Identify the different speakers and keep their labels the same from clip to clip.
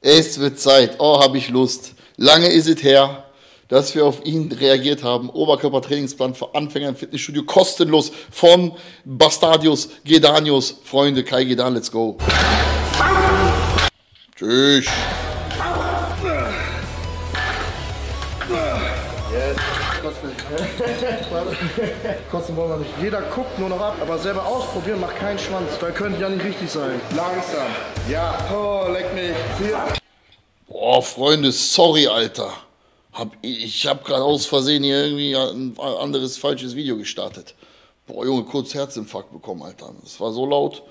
Speaker 1: Es wird Zeit. Oh, habe ich Lust. Lange ist es her, dass wir auf ihn reagiert haben. Oberkörpertrainingsplan für Anfänger im Fitnessstudio kostenlos von Bastadius Gedanius. Freunde, Kai Gedan, let's go. Tschüss.
Speaker 2: Kosten wollen wir nicht. Jeder guckt nur noch ab, aber selber ausprobieren macht keinen Schwanz. Da könnte ja nicht richtig sein. Langsam. Ja, oh, leck mich. Vier.
Speaker 1: Boah, Freunde, sorry, Alter. Hab, ich habe gerade aus Versehen hier irgendwie ein anderes falsches Video gestartet. Boah, Junge, kurz Herzinfarkt bekommen, Alter. Das war so laut.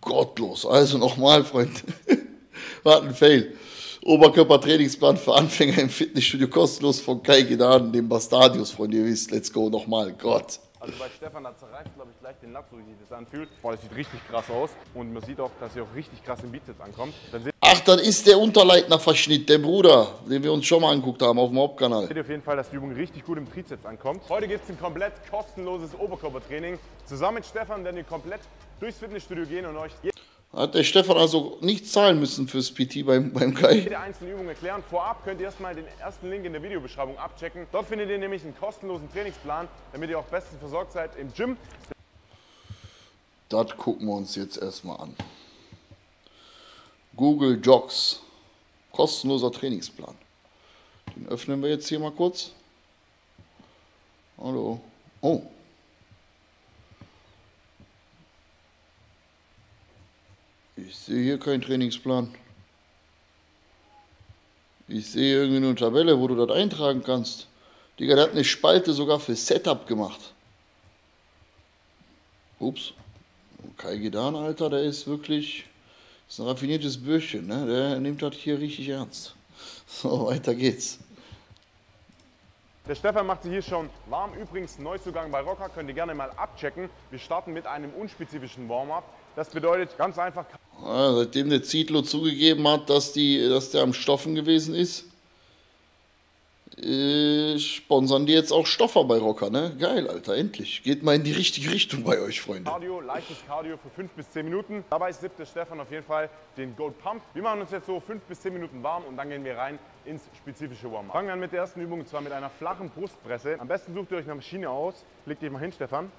Speaker 1: Gottlos. Also nochmal, Freunde. War ein Fail. Oberkörpertrainingsplan für Anfänger im Fitnessstudio kostenlos von Kai Gedan, dem Bastadius, Freunde. Ihr wisst, let's go nochmal. Gott.
Speaker 3: Also bei Stefan, da zerreißt, glaube ich, gleich den Lack, so wie sich das anfühlt. Boah, das sieht richtig krass aus. Und man sieht auch, dass sie auch richtig krass im Bizeps ankommt. Dann seht
Speaker 1: Ach, dann ist der Unterleitner-Verschnitt, der Bruder, den wir uns schon mal angeguckt haben auf dem Hauptkanal.
Speaker 3: ihr auf jeden Fall, dass die Übung richtig gut im Trizeps ankommt. Heute gibt es ein komplett kostenloses Oberkörpertraining. Zusammen mit Stefan werden wir komplett durchs Fitnessstudio gehen und euch
Speaker 1: Hat der Stefan also nicht zahlen müssen fürs PT beim, beim Kai?
Speaker 3: jede einzelne Übung erklären. Vorab könnt ihr erstmal den ersten Link in der Videobeschreibung abchecken. Dort findet ihr nämlich einen kostenlosen Trainingsplan, damit ihr auch bestens versorgt seid im Gym.
Speaker 1: Das gucken wir uns jetzt erstmal an. Google Jogs. Kostenloser Trainingsplan. Den öffnen wir jetzt hier mal kurz. Hallo. Oh. Sehe hier keinen Trainingsplan. Ich sehe irgendwie eine Tabelle, wo du das eintragen kannst. Digga, der hat eine Spalte sogar für Setup gemacht. Ups. Kai Gedan, Alter, der ist wirklich ist ein raffiniertes Bürschchen, ne? Der nimmt das hier richtig ernst. So, weiter geht's.
Speaker 3: Der Stefan macht sich hier schon warm. Übrigens, Neuzugang bei Rocker könnt ihr gerne mal abchecken. Wir starten mit einem unspezifischen Warm-up. Das bedeutet ganz einfach
Speaker 1: seitdem der Zietlow zugegeben hat, dass, die, dass der am Stoffen gewesen ist, äh, sponsern die jetzt auch Stoffer bei Rocker, ne? Geil, Alter, endlich. Geht mal in die richtige Richtung bei euch, Freunde.
Speaker 3: Cardio, leichtes Cardio für 5 bis 10 Minuten. Dabei sippt der Stefan auf jeden Fall den Gold Pump. Wir machen uns jetzt so 5 bis 10 Minuten warm und dann gehen wir rein ins spezifische Warm-up. Fangen wir an mit der ersten Übung und zwar mit einer flachen Brustpresse. Am besten sucht ihr euch eine Maschine aus. Leg dich mal hin, Stefan.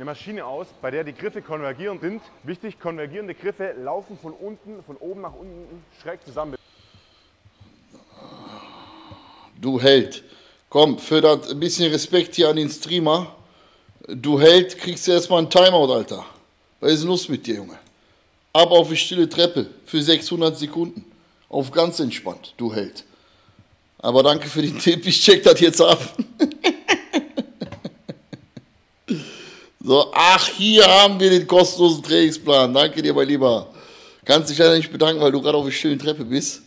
Speaker 3: Eine Maschine aus, bei der die Griffe konvergierend sind. Wichtig, konvergierende Griffe laufen von unten, von oben nach unten schräg zusammen.
Speaker 1: Du Held. Komm, das ein bisschen Respekt hier an den Streamer. Du Held, kriegst du erstmal einen Timeout, Alter. Was ist los mit dir, Junge? Ab auf die stille Treppe für 600 Sekunden. Auf ganz entspannt, du Held. Aber danke für den Tipp, ich check das jetzt ab. so, ach, hier haben wir den kostenlosen Trainingsplan. Danke dir, mein Lieber. Kannst dich leider nicht bedanken, weil du gerade auf der stillen Treppe bist.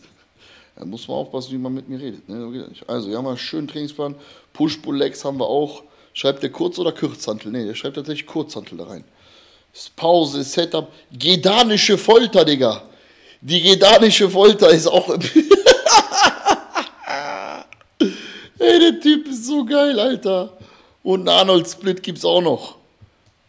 Speaker 1: Da muss man aufpassen, wie man mit mir redet. Ne? Also, wir haben einen schönen Trainingsplan. Push-Pull-Legs haben wir auch. Schreibt der Kurz- oder Kürzhantel? Ne, der schreibt tatsächlich Kurzhantel da rein. Pause, Setup. Gedanische Folter, Digga. Die gedanische Folter ist auch. Ey, der Typ ist so geil, Alter. Und einen Arnold-Split gibt's auch noch.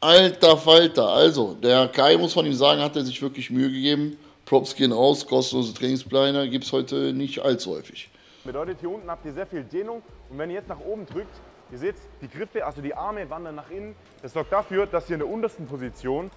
Speaker 1: Alter Falter. Also, der Kai, muss man ihm sagen, hat er sich wirklich Mühe gegeben. Props gehen raus, kostenlose Trainingspläne gibt es heute nicht allzu häufig.
Speaker 3: Bedeutet, hier unten habt ihr sehr viel Dehnung und wenn ihr jetzt nach oben drückt, ihr seht, die Griffe, also die Arme wandern nach innen. Das sorgt dafür, dass ihr in der untersten Position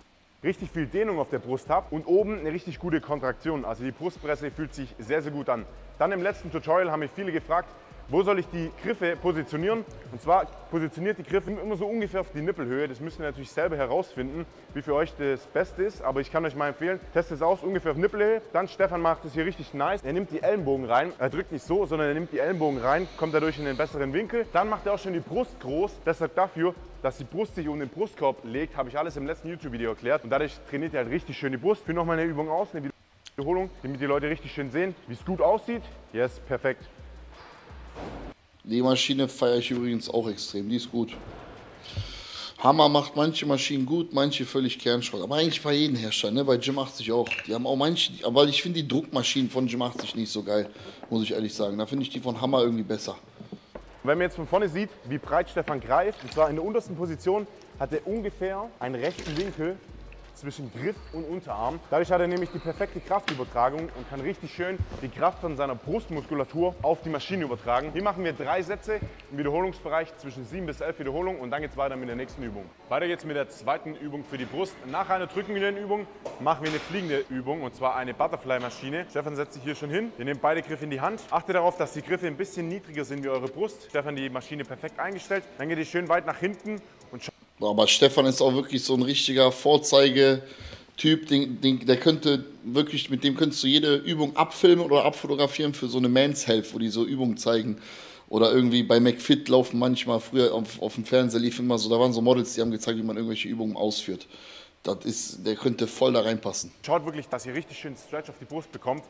Speaker 3: richtig viel Dehnung auf der Brust habt und oben eine richtig gute Kontraktion. Also die Brustpresse fühlt sich sehr, sehr gut an. Dann im letzten Tutorial haben mich viele gefragt, wo soll ich die Griffe positionieren? Und zwar positioniert die Griffe immer so ungefähr auf die Nippelhöhe. Das müsst ihr natürlich selber herausfinden, wie für euch das Beste ist. Aber ich kann euch mal empfehlen, testet es aus, ungefähr auf Nippelhöhe. Dann Stefan macht es hier richtig nice. Er nimmt die Ellenbogen rein. Er drückt nicht so, sondern er nimmt die Ellenbogen rein, kommt dadurch in den besseren Winkel. Dann macht er auch schon die Brust groß. Sorgt dafür, dass die Brust sich um den Brustkorb legt. Habe ich alles im letzten YouTube-Video erklärt. Und dadurch trainiert er halt richtig schön die Brust. Führe nochmal eine Übung aus, eine Wiederholung, damit die Leute richtig schön sehen, wie es gut aussieht. Yes, perfekt.
Speaker 1: Die Maschine feiere ich übrigens auch extrem, die ist gut. Hammer macht manche Maschinen gut, manche völlig Kernschrott. Aber eigentlich bei jedem Hersteller, ne? bei Gym 80 auch. Die haben auch manche, aber ich finde die Druckmaschinen von Gym 80 nicht so geil, muss ich ehrlich sagen. Da finde ich die von Hammer irgendwie besser.
Speaker 3: Wenn man jetzt von vorne sieht, wie breit Stefan greift, und zwar in der untersten Position, hat er ungefähr einen rechten Winkel zwischen Griff und Unterarm. Dadurch hat er nämlich die perfekte Kraftübertragung und kann richtig schön die Kraft von seiner Brustmuskulatur auf die Maschine übertragen. Hier machen wir drei Sätze im Wiederholungsbereich zwischen 7 bis 11 Wiederholungen und dann geht es weiter mit der nächsten Übung. Weiter geht's mit der zweiten Übung für die Brust. Nach einer drückenden Übung machen wir eine fliegende Übung und zwar eine Butterfly-Maschine. Stefan setzt sich hier schon hin. Ihr nehmt beide Griffe in die Hand. Achtet darauf, dass die Griffe ein bisschen niedriger sind wie eure Brust. Stefan die Maschine perfekt eingestellt. Dann geht ihr schön weit nach hinten und schaut
Speaker 1: Aber Stefan ist auch wirklich so ein richtiger Vorzeigetyp. Den, den, der könnte wirklich, mit dem könntest du jede Übung abfilmen oder abfotografieren für so eine Man's Health, wo die so Übungen zeigen. Oder irgendwie bei McFit laufen manchmal, früher auf, auf dem Fernseher lief immer so, da waren so Models, die haben gezeigt, wie man irgendwelche Übungen ausführt. Das ist, der könnte voll da reinpassen.
Speaker 3: Schaut wirklich, dass ihr richtig schön Stretch auf die Brust bekommt.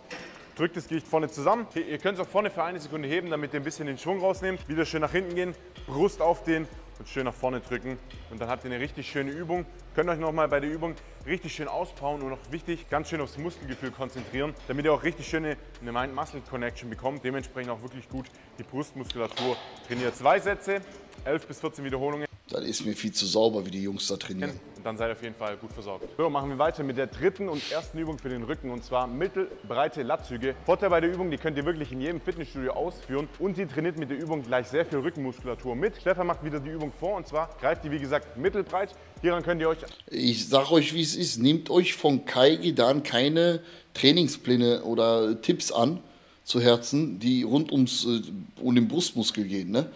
Speaker 3: Drückt das Gewicht vorne zusammen. Ihr könnt es auch vorne für eine Sekunde heben, damit ihr ein bisschen den Schwung rausnehmt. Wieder schön nach hinten gehen, Brust aufdehnen und schön nach vorne drücken. Und dann habt ihr eine richtig schöne Übung. Könnt euch nochmal bei der Übung richtig schön auspowern und auch wichtig, ganz schön aufs Muskelgefühl konzentrieren, damit ihr auch richtig schöne eine Mind-Muscle-Connection bekommt. Dementsprechend auch wirklich gut die Brustmuskulatur trainiert. Zwei Sätze, 11 bis 14 Wiederholungen.
Speaker 1: Das ist mir viel zu sauber, wie die Jungs da trainieren.
Speaker 3: Dann seid ihr auf jeden Fall gut versorgt. So, machen wir weiter mit der dritten und ersten Übung für den Rücken und zwar mittelbreite Lattzüge. Vorteil bei der Übung, die könnt ihr wirklich in jedem Fitnessstudio ausführen und die trainiert mit der Übung gleich sehr viel Rückenmuskulatur mit. Stefan macht wieder die Übung vor und zwar greift die wie gesagt mittelbreit. Hieran könnt ihr euch
Speaker 1: Ich sag euch, wie es ist. Nehmt euch von Kai Gedan keine Trainingspläne oder Tipps an zu Herzen, die rund ums äh, um den Brustmuskel gehen. Ne?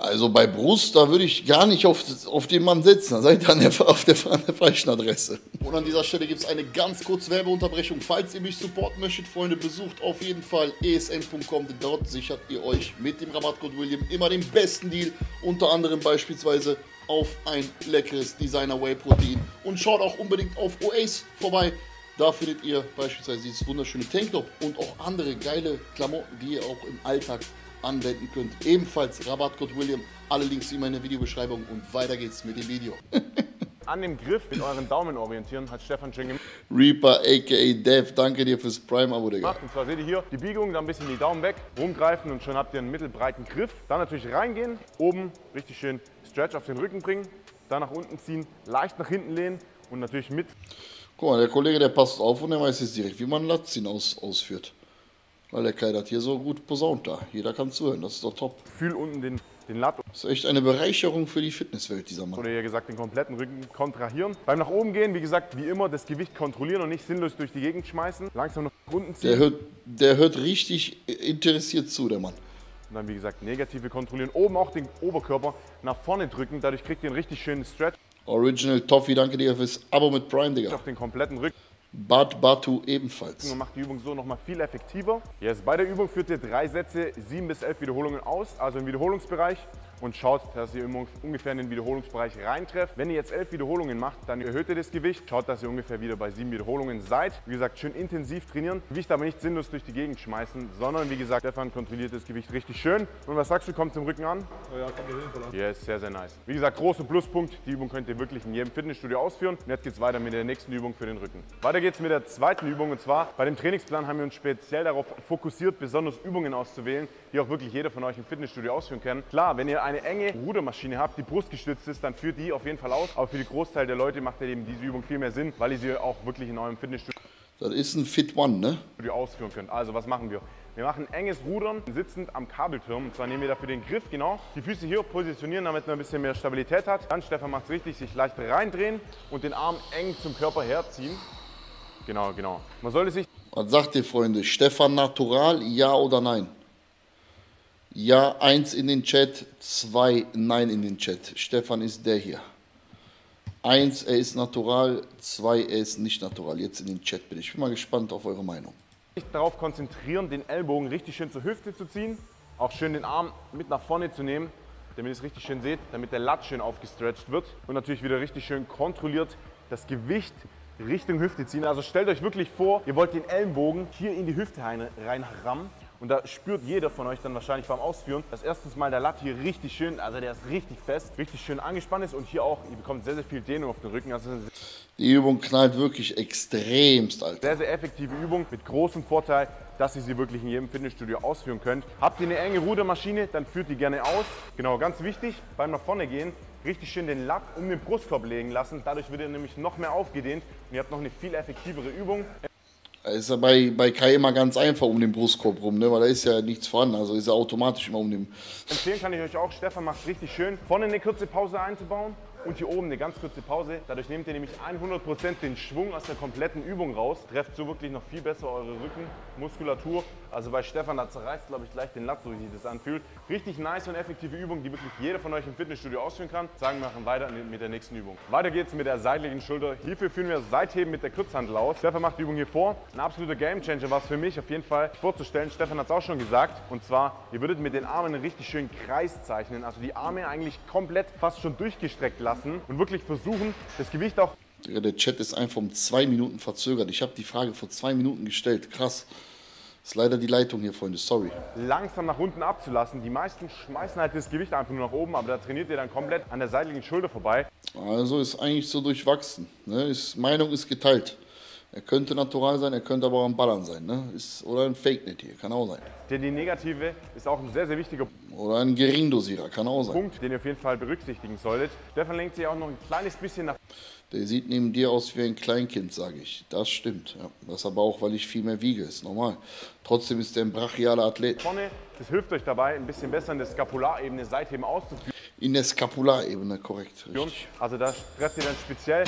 Speaker 1: Also bei Brust, da würde ich gar nicht auf, auf den Mann setzen. Da seid ihr an der, auf der, an der falschen Adresse. Und an dieser Stelle gibt es eine ganz kurze Werbeunterbrechung. Falls ihr mich supporten möchtet, Freunde, besucht auf jeden Fall esn.com. Denn dort sichert ihr euch mit dem Rabattcode William immer den besten Deal. Unter anderem beispielsweise auf ein leckeres Designer Whey Protein. Und schaut auch unbedingt auf Oace vorbei. Da findet ihr beispielsweise dieses wunderschöne Tanktop und auch andere geile Klamotten, die ihr auch im Alltag anwenden könnt. Ebenfalls Rabattcode William. Alle Links in der Videobeschreibung und weiter geht's mit dem Video.
Speaker 3: an dem Griff mit euren Daumen orientieren, hat Stefan schön gemacht.
Speaker 1: Reaper aka Dev, danke dir fürs Prime-Abo, Digga.
Speaker 3: Und zwar seht ihr hier die Biegung, dann ein bisschen die Daumen weg, rumgreifen und schon habt ihr einen mittelbreiten Griff. Dann natürlich reingehen, oben richtig schön Stretch auf den Rücken bringen, dann nach unten ziehen, leicht nach hinten lehnen und natürlich mit.
Speaker 1: Guck mal, der Kollege, der passt auf und der weiß jetzt direkt, wie man Latziehen aus, ausführt. Weil der Kai das hier so gut posaunt da. Jeder kann zuhören, das ist doch top.
Speaker 3: Fühl unten den, den Lat
Speaker 1: Das ist echt eine Bereicherung für die Fitnesswelt, dieser Mann.
Speaker 3: oder eher gesagt den kompletten Rücken kontrahieren. Beim nach oben gehen, wie gesagt, wie immer das Gewicht kontrollieren und nicht sinnlos durch die Gegend schmeißen. Langsam nach unten ziehen.
Speaker 1: Der hört, der hört richtig interessiert zu, der Mann.
Speaker 3: Und dann, wie gesagt, negative kontrollieren. Oben auch den Oberkörper nach vorne drücken. Dadurch kriegt ihr einen richtig schönen Stretch
Speaker 1: Original Toffee, danke dir fürs Abo mit Prime, Digga.
Speaker 3: auf den kompletten Rücken.
Speaker 1: Bad Batu ebenfalls.
Speaker 3: und macht die Übung so nochmal viel effektiver. Yes, bei der Übung führt ihr drei Sätze, sieben bis elf Wiederholungen aus, also im Wiederholungsbereich und schaut, dass ihr ungefähr in den Wiederholungsbereich reintrefft. Wenn ihr jetzt elf Wiederholungen macht, dann erhöht ihr das Gewicht. Schaut, dass ihr ungefähr wieder bei sieben Wiederholungen seid. Wie gesagt, schön intensiv trainieren. Gewicht aber nicht sinnlos durch die Gegend schmeißen, sondern wie gesagt, Stefan kontrolliert das Gewicht richtig schön. Und was sagst du, kommt zum Rücken an?
Speaker 2: Ja, kommt auf jeden Fall an.
Speaker 3: Yes, sehr, sehr nice. Wie gesagt, großer Pluspunkt. Die Übung könnt ihr wirklich in jedem Fitnessstudio ausführen. Und jetzt geht's weiter mit der nächsten Übung für den Rücken. Weiter geht's mit der zweiten Übung. Und zwar bei dem Trainingsplan haben wir uns speziell darauf fokussiert, besonders Übungen auszuwählen, die auch wirklich jeder von euch im Fitnessstudio ausführen kann. Klar, wenn ihr eine enge Rudermaschine habt, die brustgestützt ist, dann führt die auf jeden Fall aus. Aber für den Großteil der Leute macht eben diese Übung viel mehr Sinn, weil ihr sie auch wirklich in eurem Fitnessstudio
Speaker 1: Das ist ein Fit One, ne?
Speaker 3: ausführen könnt. Also was machen wir? Wir machen enges Rudern, sitzend am Kabelturm. Und zwar nehmen wir dafür den Griff, genau. Die Füße hier positionieren, damit man ein bisschen mehr Stabilität hat. Dann, Stefan macht es richtig, sich leicht reindrehen und den Arm eng zum Körper herziehen. Genau, genau. Man sollte sich
Speaker 1: Was sagt ihr, Freunde? Stefan Natural, ja oder nein? Ja, eins in den Chat, zwei Nein in den Chat. Stefan ist der hier. Eins, er ist natural, zwei, er ist nicht natural. Jetzt in den Chat bitte. Ich bin mal gespannt auf eure Meinung.
Speaker 3: darauf konzentrieren, den Ellbogen richtig schön zur Hüfte zu ziehen. Auch schön den Arm mit nach vorne zu nehmen, damit ihr es richtig schön seht, damit der Lat schön aufgestretcht wird. Und natürlich wieder richtig schön kontrolliert das Gewicht Richtung Hüfte ziehen. Also stellt euch wirklich vor, ihr wollt den Ellenbogen hier in die Hüfte rein- reinrammen. Und da spürt jeder von euch dann wahrscheinlich beim Ausführen, dass erstens mal der Lat hier richtig schön, also der ist richtig fest, richtig schön angespannt ist und hier auch, ihr bekommt sehr, sehr viel Dehnung auf den Rücken. Also
Speaker 1: Die Übung knallt wirklich extremst, Alter.
Speaker 3: sehr, sehr effektive Übung mit großem Vorteil, dass ihr sie wirklich in jedem Fitnessstudio ausführen könnt. Habt ihr eine enge Rudermaschine, dann führt die gerne aus. Genau, ganz wichtig, beim nach vorne gehen, richtig schön den Latt um den Brustkorb legen lassen. Dadurch wird er nämlich noch mehr aufgedehnt und ihr habt noch eine viel effektivere Übung.
Speaker 1: Ist ja bei, bei Kai immer ganz einfach um den Brustkorb rum, ne? weil da ist ja nichts vorhanden. Also ist er automatisch immer um den.
Speaker 3: Empfehlen kann ich euch auch, Stefan macht es richtig schön, vorne eine kurze Pause einzubauen und hier oben eine ganz kurze Pause. Dadurch nehmt ihr nämlich 100% den Schwung aus der kompletten Übung raus. Trefft so wirklich noch viel besser eure Rückenmuskulatur. Also bei Stefan, da zerreißt glaube ich gleich den Lat, so wie sich das anfühlt. Richtig nice und effektive Übung, die wirklich jeder von euch im Fitnessstudio ausführen kann. Sagen wir machen weiter mit der nächsten Übung. Weiter geht's mit der seitlichen Schulter. Hierfür führen wir Seitheben mit der Kurzhandel aus. Stefan macht die Übung hier vor. Ein absoluter Gamechanger war es für mich auf jeden Fall vorzustellen. Stefan hat es auch schon gesagt. Und zwar, ihr würdet mit den Armen einen richtig schönen Kreis zeichnen. Also die Arme eigentlich komplett fast schon durchgestreckt lassen und wirklich versuchen, das Gewicht auch
Speaker 1: Der Chat ist einfach um zwei Minuten verzögert. Ich habe die Frage vor zwei Minuten gestellt. Krass. Ist leider die Leitung hier, Freunde. Sorry.
Speaker 3: langsam nach unten abzulassen. Die meisten schmeißen halt das Gewicht einfach nur nach oben, aber da trainiert ihr dann komplett an der seitlichen Schulter vorbei.
Speaker 1: Also ist eigentlich so durchwachsen. Ne? Ist, Meinung ist geteilt. Er könnte natural sein, er könnte aber auch ein Ballern sein. Ne? Ist, oder ein Fake-Net hier, kann auch sein.
Speaker 3: Denn die negative ist auch ein sehr, sehr wichtiger
Speaker 1: Oder ein Geringdosierer, kann auch sein.
Speaker 3: Punkt, den ihr auf jeden Fall berücksichtigen solltet. Stefan lenkt sich auch noch ein kleines bisschen nach
Speaker 1: Der sieht neben dir aus wie ein Kleinkind, sage ich. Das stimmt. Ja. Das aber auch, weil ich viel mehr wiege, ist normal. Trotzdem ist er ein brachialer Athlet.
Speaker 3: vorne. Das hilft euch dabei, ein bisschen besser in der Skapularebene Seitheben auszuführen.
Speaker 1: In der Skapularebene, korrekt. Richtig.
Speaker 3: Also da trefft ihr dann speziell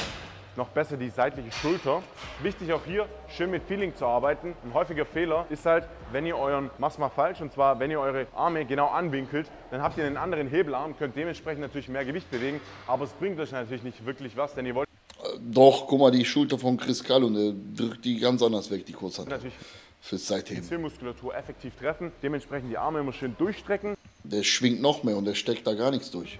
Speaker 3: noch besser die seitliche Schulter. Wichtig auch hier, schön mit Feeling zu arbeiten. Ein häufiger Fehler ist halt, wenn ihr euren, mach's mal falsch, und zwar, wenn ihr eure Arme genau anwinkelt, dann habt ihr einen anderen Hebelarm, könnt dementsprechend natürlich mehr Gewicht bewegen, aber es bringt euch natürlich nicht wirklich was, denn ihr wollt
Speaker 1: Doch, guck mal, die Schulter von Chris Kallum, der drückt die ganz anders weg, die Kurzhand.
Speaker 3: natürlich
Speaker 1: Fürs Seitheben.
Speaker 3: Zielmuskulatur effektiv treffen, dementsprechend die Arme immer schön durchstrecken.
Speaker 1: Der schwingt noch mehr und der steckt da gar nichts durch.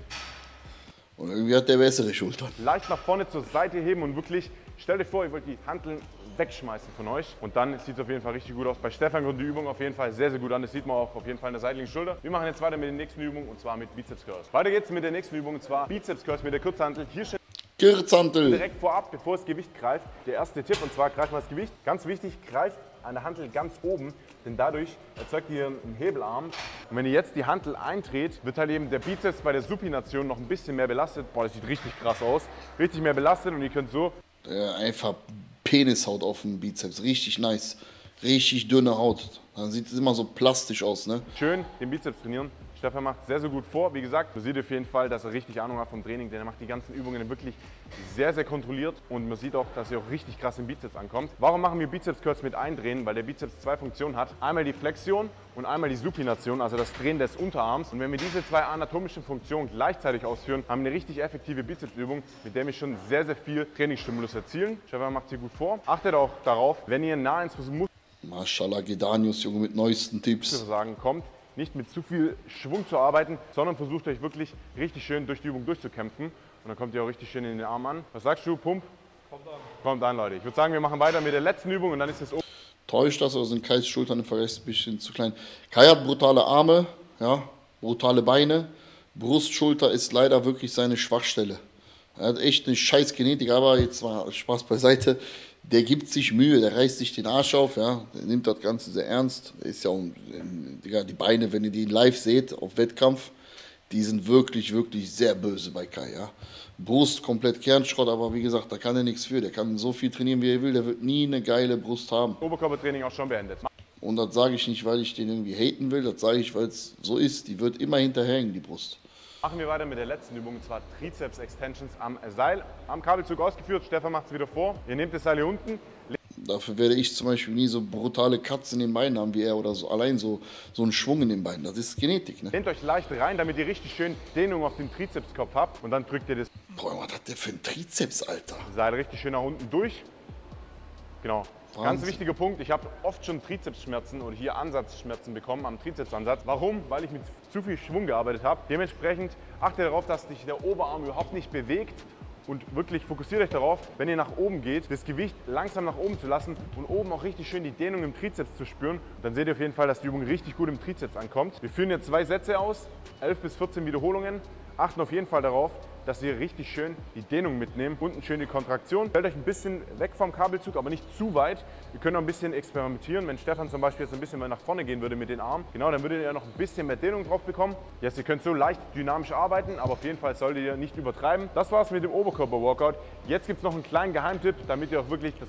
Speaker 1: Und irgendwie hat der bessere Schultern.
Speaker 3: leicht nach vorne zur Seite heben und wirklich, stellt euch vor, ihr wollt die Hanteln wegschmeißen von euch und dann sieht es auf jeden Fall richtig gut aus. Bei Stefan kommt die Übung auf jeden Fall sehr, sehr gut an. Das sieht man auch auf jeden Fall in der seitlichen Schulter. Wir machen jetzt weiter mit der nächsten Übung und zwar mit Bizeps Curls. Weiter geht's mit der nächsten Übung und zwar Bizeps Curls mit der Kurzhantel. Hier steht
Speaker 1: Kürzhantel.
Speaker 3: direkt vorab, bevor das Gewicht greift, der erste Tipp und zwar greift mal das Gewicht. Ganz wichtig, greift an der Hantel ganz oben, denn dadurch erzeugt ihr einen Hebelarm. Und wenn ihr jetzt die Hantel eindreht, wird halt eben der Bizeps bei der Supination noch ein bisschen mehr belastet. Boah, das sieht richtig krass aus. Richtig mehr belastet und ihr könnt so
Speaker 1: Der einfach Penishaut auf dem Bizeps. Richtig nice. Richtig dünne Haut. Dann sieht es immer so plastisch aus, ne?
Speaker 3: schön den Bizeps trainieren. Stefan macht sehr, sehr gut vor. Wie gesagt, man sieht auf jeden Fall, dass er richtig Ahnung hat vom Training, denn er macht die ganzen Übungen wirklich sehr, sehr kontrolliert und man sieht auch, dass er auch richtig krass im Bizeps ankommt. Warum machen wir Bizeps-Curls mit Eindrehen? Weil der Bizeps zwei Funktionen hat. Einmal die Flexion und einmal die Supination, also das Drehen des Unterarms. Und wenn wir diese zwei anatomischen Funktionen gleichzeitig ausführen, haben wir eine richtig effektive Bizepsübung, mit der wir schon sehr, sehr viel Trainingsstimulus erzielen. Stefan macht sie gut vor. Achtet auch darauf, wenn ihr nah ins
Speaker 1: Mashallah, Gedanius, Junge, mit neuesten Tipps.
Speaker 3: Muskelversagen kommt, nicht mit zu viel Schwung zu arbeiten, sondern versucht euch wirklich richtig schön durch die Übung durchzukämpfen. Und dann kommt ihr auch richtig schön in den Arm an. Was sagst du, Pump? Kommt an. Kommt an, Leute. Ich würde sagen, wir machen weiter mit der letzten Übung und dann ist es oben.
Speaker 1: Täuscht das oder sind Kais Schultern im Vergleich ein bisschen zu klein? Kai hat brutale Arme, ja, brutale Beine. Brust, Schulter ist leider wirklich seine Schwachstelle. Er hat echt eine scheiß Genetik, aber jetzt mal Spaß beiseite. Der gibt sich Mühe, der reißt sich den Arsch auf, ja. Der nimmt das Ganze sehr ernst. Ist ja auch, ähm, Digga, die Beine, wenn ihr die live seht auf Wettkampf, die sind wirklich, wirklich sehr böse bei Kai, ja. Brust komplett Kernschrott, aber wie gesagt, da kann er nichts für. Der kann so viel trainieren, wie er will. Der wird nie eine geile Brust haben.
Speaker 3: Oberkörpertraining auch schon beendet.
Speaker 1: Und das sage ich nicht, weil ich den irgendwie haten will, das sage ich, weil es so ist. Die wird immer hinterhängen, die Brust.
Speaker 3: Machen wir weiter mit der letzten Übung, und zwar Trizeps Extensions am Seil, am Kabelzug ausgeführt. Stefan macht es wieder vor. Ihr nehmt das Seil hier unten,
Speaker 1: Dafür werde ich zum Beispiel nie so brutale Cuts in den Beinen haben wie er oder so. Allein so, so einen Schwung in den Beinen. Das ist Genetik, ne?
Speaker 3: lehnt euch leicht rein, damit ihr richtig schön Dehnung auf dem Trizepskopf habt. Und dann drückt ihr das
Speaker 1: Boah, was hat der für ein Trizeps, Alter?
Speaker 3: Seil richtig schön nach unten durch. Genau. Ganz
Speaker 1: Wahnsinn.
Speaker 3: wichtiger Punkt, ich habe oft schon Trizepsschmerzen oder hier Ansatzschmerzen bekommen am Trizepsansatz. Warum? Weil ich mit zu viel Schwung gearbeitet habe. Dementsprechend achtet darauf, dass sich der Oberarm überhaupt nicht bewegt und wirklich fokussiert euch darauf, wenn ihr nach oben geht, das Gewicht langsam nach oben zu lassen und oben auch richtig schön die Dehnung im Trizeps zu spüren. Dann seht ihr auf jeden Fall, dass die Übung richtig gut im Trizeps ankommt. Wir führen jetzt zwei Sätze aus, 11 bis 14 Wiederholungen. Achten auf jeden Fall darauf, dass ihr richtig schön die Dehnung mitnehmt. Unten schön die Kontraktion. Stellt euch ein bisschen weg vom Kabelzug, aber nicht zu weit. Wir können noch ein bisschen experimentieren. Wenn Stefan zum Beispiel jetzt ein bisschen mehr nach vorne gehen würde mit den Armen, genau, dann würdet ihr noch ein bisschen mehr Dehnung drauf bekommen. Jetzt, ihr könnt so leicht dynamisch arbeiten, aber auf jeden Fall solltet ihr nicht übertreiben. Das war's mit dem Oberkörper-Workout. Jetzt gibt es noch einen kleinen Geheimtipp, damit ihr auch wirklich das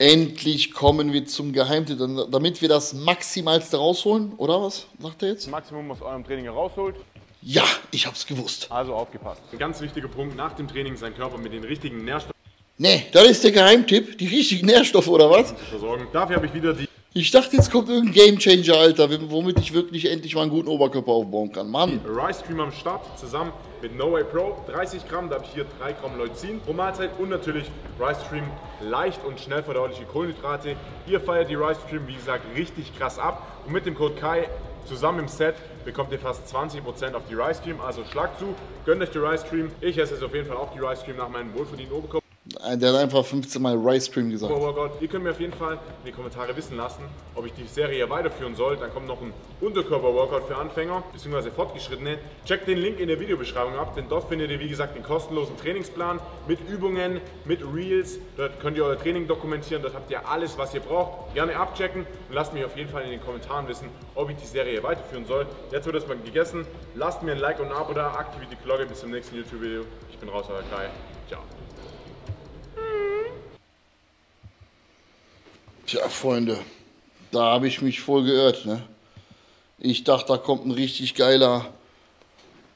Speaker 1: Endlich kommen wir zum Geheimtipp, damit wir das Maximalste rausholen, oder was sagt er jetzt?
Speaker 3: Maximum aus eurem Training herausholt.
Speaker 1: Ja, ich hab's gewusst.
Speaker 3: Also aufgepasst. Ein ganz wichtiger Punkt, nach dem Training seinen Körper mit den richtigen Nährstoffen
Speaker 1: Nee, das ist der Geheimtipp, die richtigen Nährstoffe oder was?
Speaker 3: versorgen. Dafür habe ich wieder die
Speaker 1: Ich dachte, jetzt kommt irgendein Gamechanger, Alter, womit ich wirklich endlich mal einen guten Oberkörper aufbauen kann. Mann.
Speaker 3: Rice Cream am Start zusammen mit No Way Pro. 30 Gramm, da habe ich hier 3 Gramm Leucin pro Mahlzeit und natürlich Rice Cream leicht und schnell verdauliche Kohlenhydrate. Ihr feiert die Rice Cream, wie gesagt, richtig krass ab. Und mit dem Code KAI zusammen im Set bekommt ihr fast 20% auf die Rice Cream. Also schlagt zu, gönnt euch die Rice Cream. Ich esse jetzt auf jeden Fall auch die Rice Cream nach meinem wohlverdienten Oberkörper.
Speaker 1: Der hat einfach 15 Mal Rice Cream gesagt.
Speaker 3: Workout. Ihr könnt mir auf jeden Fall in die Kommentare wissen lassen, ob ich die Serie weiterführen soll. Dann kommt noch ein Unterkörper-Workout für Anfänger bzw. Fortgeschrittene. Checkt den Link in der Videobeschreibung ab, denn dort findet ihr wie gesagt den kostenlosen Trainingsplan mit Übungen, mit Reels. Dort könnt ihr euer Training dokumentieren. Dort habt ihr alles, was ihr braucht. Gerne abchecken und lasst mich auf jeden Fall in den Kommentaren wissen, ob ich die Serie weiterführen soll. Jetzt wird erstmal gegessen. Lasst mir ein Like und ein Abo da, aktiviert die Glocke. Bis zum nächsten YouTube-Video. Ich bin raus, euer Kai. Ciao.
Speaker 1: Tja, Freunde, da habe ich mich voll geirrt. Ne? Ich dachte, da kommt ein richtig geiler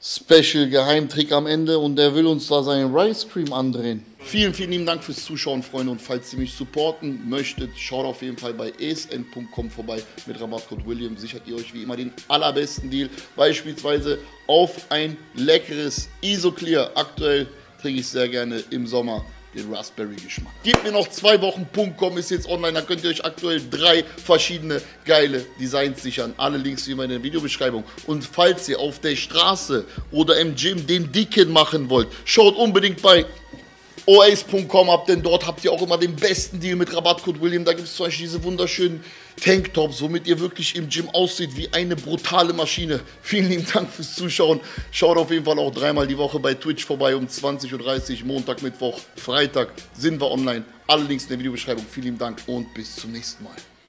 Speaker 1: Special-Geheimtrick am Ende und der will uns da seinen Rice Cream andrehen. Vielen, vielen lieben Dank fürs Zuschauen, Freunde. Und falls ihr mich supporten möchtet, schaut auf jeden Fall bei esn.com vorbei. Mit Rabattcode William sichert ihr euch wie immer den allerbesten Deal. Beispielsweise auf ein leckeres Isoclear. Aktuell trinke ich sehr gerne im Sommer den Raspberry-Geschmack. Gebt mir noch zwei Wochen.com ist jetzt online, da könnt ihr euch aktuell drei verschiedene geile Designs sichern. Alle Links wie immer in der Videobeschreibung. Und falls ihr auf der Straße oder im Gym den Dicken machen wollt, schaut unbedingt bei oace.com ab, denn dort habt ihr auch immer den besten Deal mit Rabattcode William. Da gibt es zum Beispiel diese wunderschönen Tanktops, womit ihr wirklich im Gym aussieht wie eine brutale Maschine. Vielen lieben Dank fürs Zuschauen. Schaut auf jeden Fall auch dreimal die Woche bei Twitch vorbei um 20.30 Uhr, Montag, Mittwoch, Freitag sind wir online. Alle Links in der Videobeschreibung. Vielen lieben Dank und bis zum nächsten Mal.